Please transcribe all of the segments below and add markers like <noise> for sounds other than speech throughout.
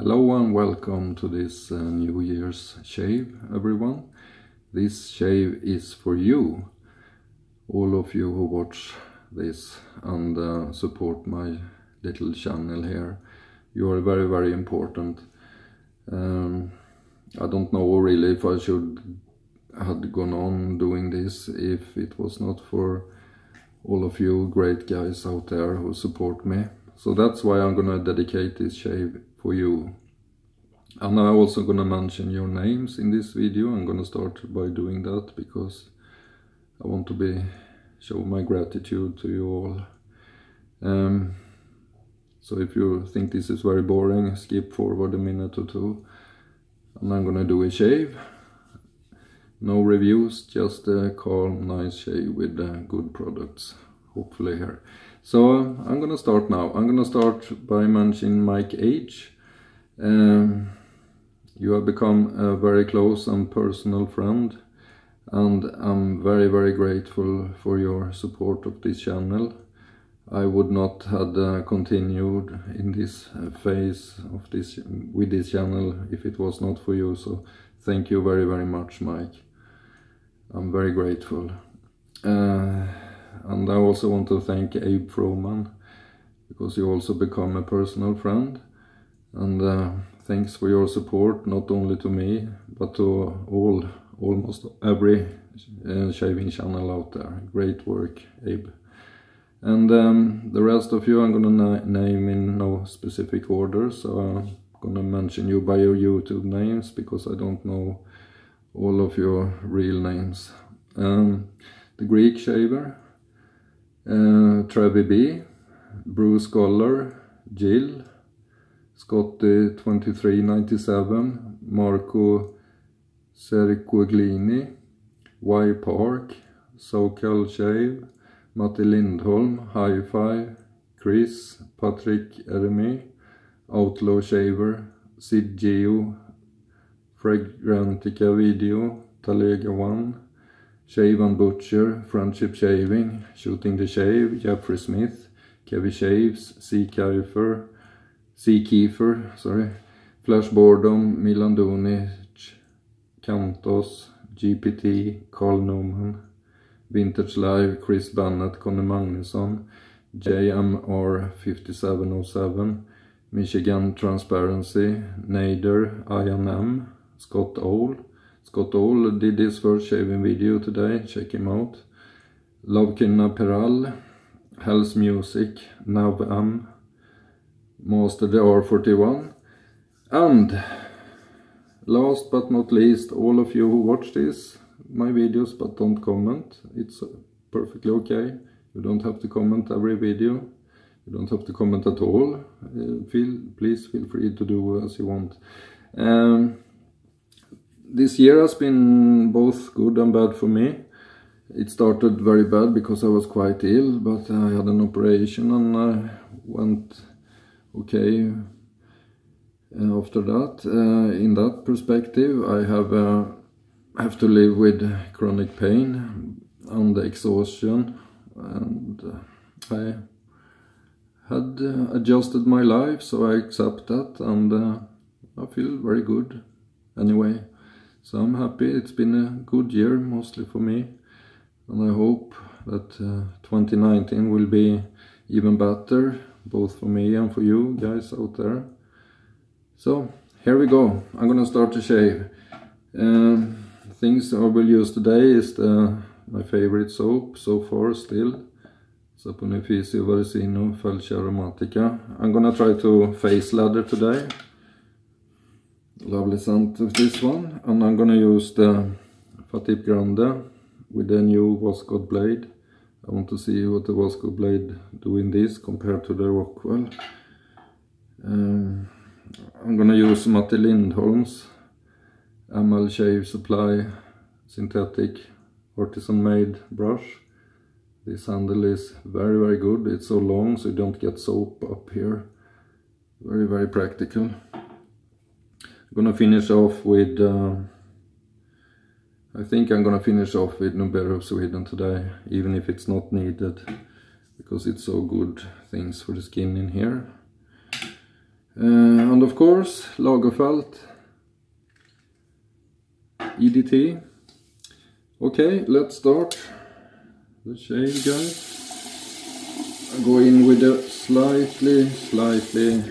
Hello and welcome to this uh, New Year's shave, everyone. This shave is for you, all of you who watch this and uh, support my little channel here. You are very, very important. Um, I don't know really if I should had gone on doing this if it was not for all of you great guys out there who support me. So that's why I'm gonna dedicate this shave for you. And I'm also gonna mention your names in this video. I'm gonna start by doing that because I want to be show my gratitude to you all. Um, so if you think this is very boring, skip forward a minute or two. And I'm gonna do a shave. No reviews, just a calm, nice shave with uh, good products, hopefully here. So I'm gonna start now. I'm gonna start by mentioning Mike H. Um, you have become a very close and personal friend and I'm very very grateful for your support of this channel. I would not have uh, continued in this uh, phase of this with this channel if it was not for you so thank you very very much Mike. I'm very grateful. Uh, and I also want to thank Abe Froman because you also become a personal friend. And uh, thanks for your support not only to me but to all almost every uh, shaving channel out there. Great work Abe. And um, the rest of you I'm gonna na name in no specific order so I'm gonna mention you by your YouTube names because I don't know all of your real names. Um, the Greek shaver Eh, uh, Trevi B Bruce Scholar Jill Scotty 2397, Marco Sercoglini, Y Park, SoCal Shave, Matti Lindholm, Hi-Fi, Chris, Patrick Eremy, Outlaw Shaver, Sid Geo, Fragrantica Video, Talega One, Shave and Butcher, Friendship Shaving, Shooting the Shave, Jeffrey Smith, Kevin Shaves, C. Kiefer, C. Kiefer, sorry, Flash Boredom, Milan Dunic, Kantos, GPT, Carl Newman, Vintage Live, Chris Bennett, Conny Magnusson, JMR 5707, Michigan Transparency, Nader, INM, Scott Owl. Scott Owl did his first shaving video today, check him out. Lovkina Peral, Hell's Music, Nav M, Master the R41 and last but not least all of you who watch this my videos but don't comment. It's perfectly okay. You don't have to comment every video. You don't have to comment at all. Uh, feel please feel free to do as you want. Um, this year has been both good and bad for me. It started very bad because I was quite ill but I had an operation and I went okay uh, after that. Uh, in that perspective I have uh, have to live with chronic pain and exhaustion and uh, I had uh, adjusted my life so I accept that and uh, I feel very good anyway so I'm happy it's been a good year mostly for me and I hope that 2019 will be even better both for me and for you guys out there. So here we go. I'm gonna start to shave. Um, things I will use today is the, my favorite soap so far still. Saponificio Varesino Felce Aromatica. I'm gonna try to face lather today. Lovely scent of this one. And I'm gonna use the Fatip Grande with the new Voskhod blade. I want to see what the Voskhod blade doing this compared to the Rockwell. Um, I'm gonna use Matti Lindholm's ML Shave Supply synthetic artisan made brush. This handle is very very good. It's so long so you don't get soap up here. Very very practical. I'm gonna finish off with uh, I think I'm gonna finish off with Noberu of Sweden today, even if it's not needed, because it's so good things for the skin in here. Uh, and of course, Lagerfeld EDT. Okay, let's start the shave guys. I go in with a slightly, slightly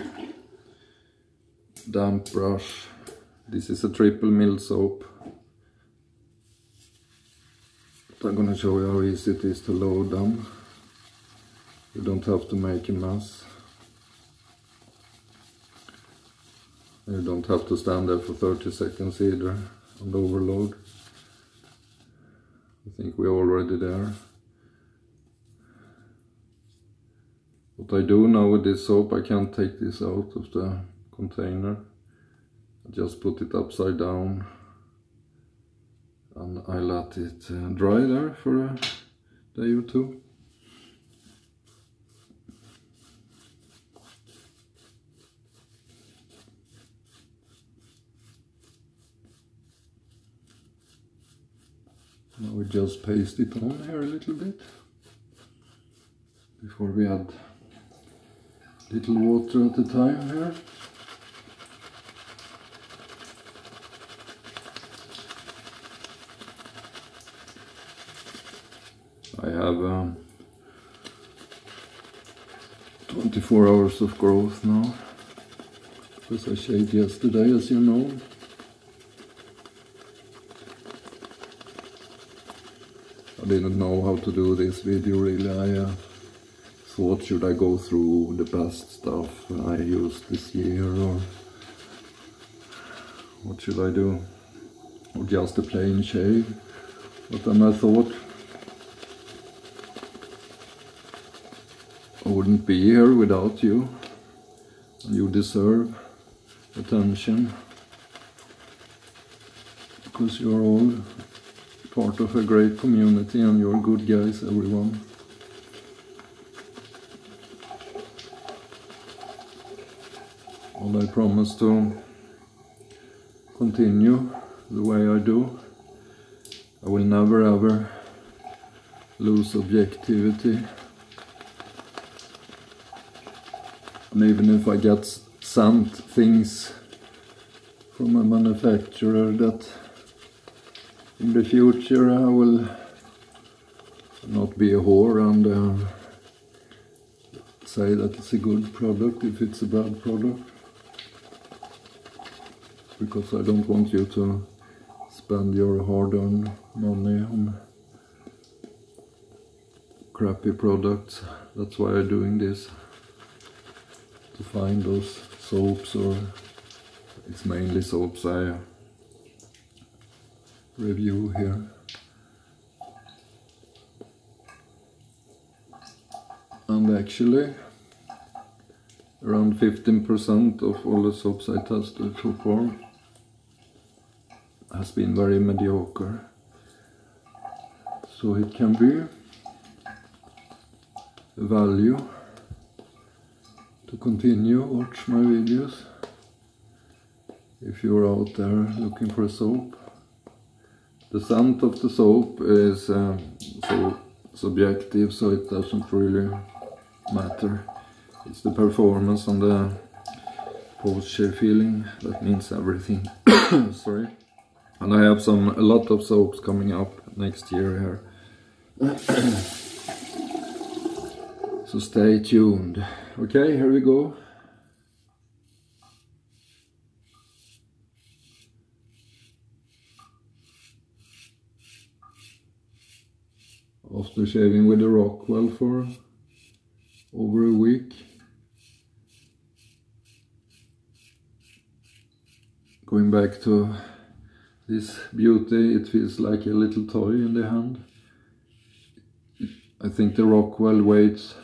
damp brush. This is a triple mill soap. I'm gonna show you how easy it is to load them. You don't have to make a mess. You don't have to stand there for 30 seconds either and overload. I think we're already there. What I do now with this soap, I can't take this out of the container. I just put it upside down and I let it uh, dry there for a day or two. Now we just paste it on here a little bit before we add little water at a time here. I have um, 24 hours of growth now because I shaved yesterday as you know. I didn't know how to do this video really. I uh, thought should I go through the best stuff I used this year or what should I do? Or just a plain shave? But then I thought I wouldn't be here without you. You deserve attention because you're all part of a great community and you're good guys everyone. and I promise to continue the way I do. I will never ever lose objectivity. And even if I get sent things from a manufacturer that in the future I will not be a whore and uh, say that it's a good product if it's a bad product because I don't want you to spend your hard-earned money on crappy products. That's why I'm doing this. To find those soaps or it's mainly soaps I uh, review here. And actually around 15% of all the soaps I tested so far has been very mediocre. So it can be a value to continue watch my videos if you're out there looking for soap. The scent of the soap is uh, so subjective so it doesn't really matter. It's the performance and the post-shave feeling that means everything. <coughs> Sorry. And I have some a lot of soaps coming up next year here. <coughs> so stay tuned. Okay, here we go. After shaving with the Rockwell for over a week. Going back to this beauty, it feels like a little toy in the hand. I think the Rockwell weighs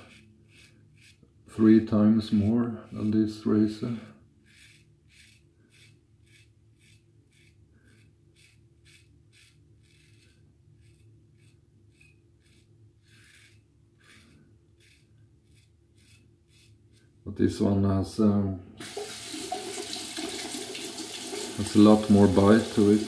three times more than this razor. But this one has um, there's a lot more bite to it.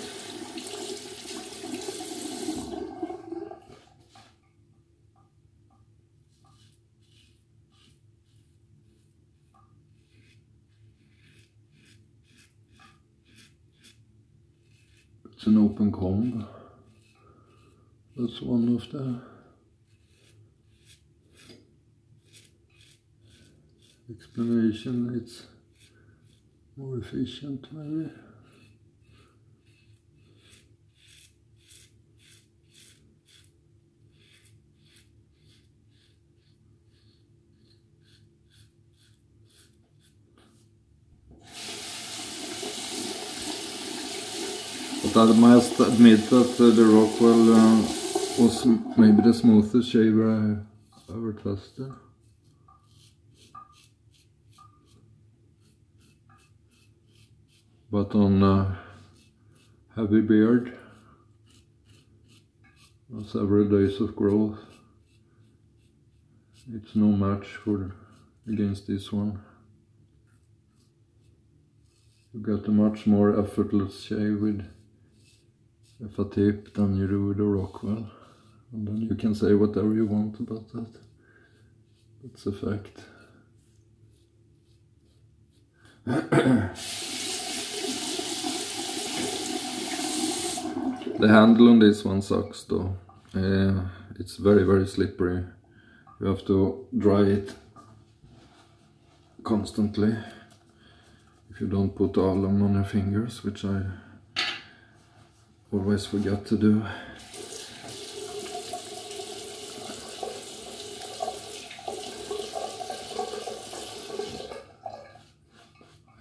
It's an open comb. That's one of the explanation. It's more efficient maybe. But I must admit that uh, the Rockwell uh, was maybe the smoothest shaver I ever tested. But on uh, heavy beard, several days of growth, it's no match for against this one. You get a much more effortless shave with a tip than you do with a Rockwell. And then you can say whatever you want about that. That's a fact. <clears throat> the handle on this one sucks though. Uh, it's very very slippery. You have to dry it constantly if you don't put alum on your fingers, which I always forget to do.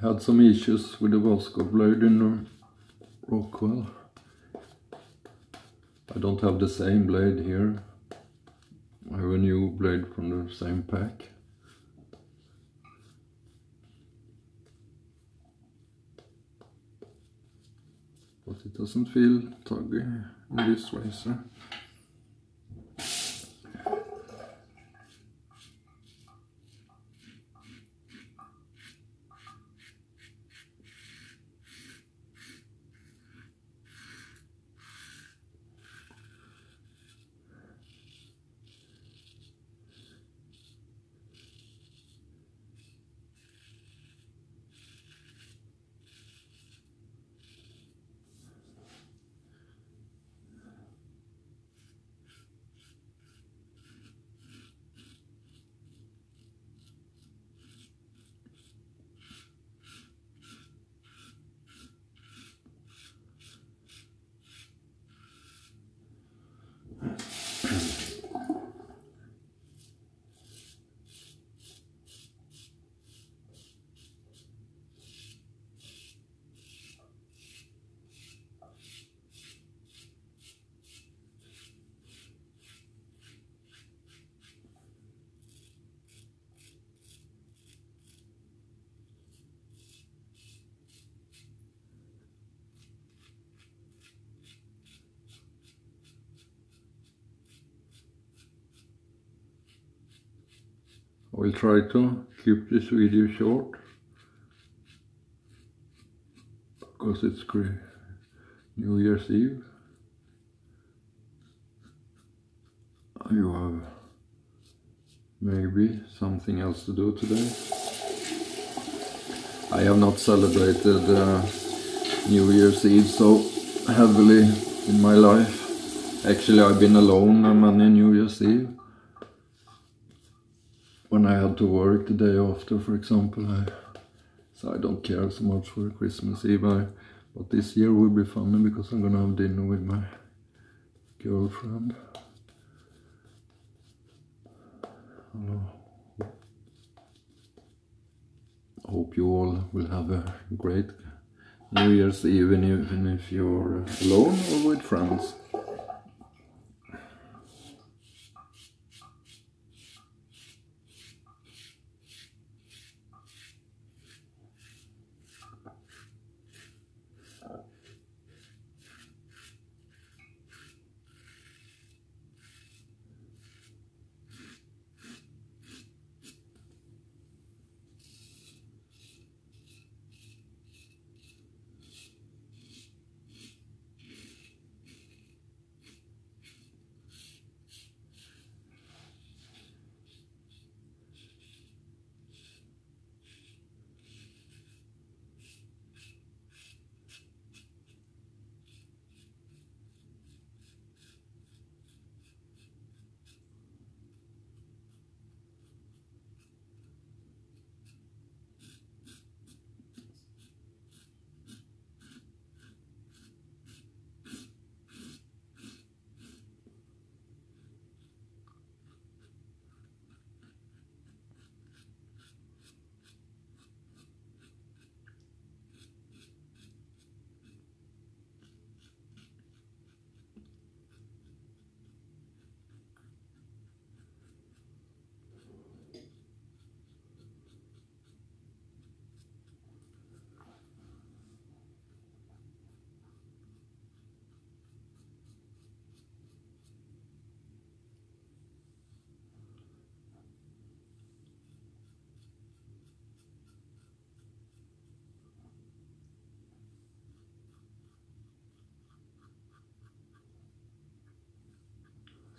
I had some issues with the Voskhod blade in the Rockwell. I don't have the same blade here. I have a new blade from the same pack. but it doesn't feel tuggy in this razor. I will try to keep this video short because it's New Year's Eve. You have maybe something else to do today. I have not celebrated uh, New Year's Eve so heavily in my life. Actually I've been alone many New Year's Eve when I had to work the day after, for example. I, so I don't care so much for Christmas Eve. I, but this year will be funny because I'm gonna have dinner with my girlfriend. Hello. Hope you all will have a great New Year's Eve, even if you're alone or with friends.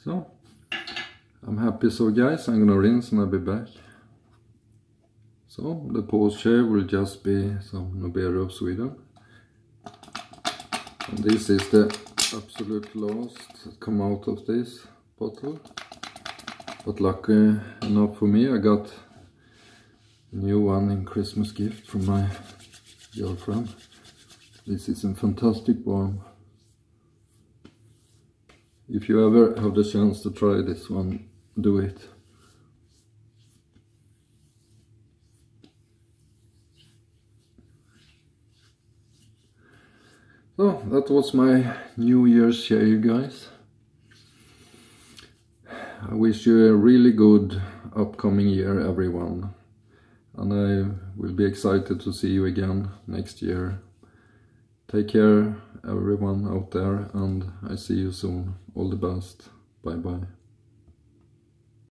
So, I'm happy so guys, I'm gonna rinse and I'll be back. So, the post shave will just be some Noberu of Sweden. And this is the absolute last that come out of this bottle. But lucky enough for me, I got a new one in Christmas gift from my girlfriend. This is a fantastic balm. If you ever have the chance to try this one, do it. So that was my New Year's shave guys. I wish you a really good upcoming year everyone and I will be excited to see you again next year. Take care everyone out there and I see you soon. All the best. Bye bye.